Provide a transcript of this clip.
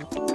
wabarakatuh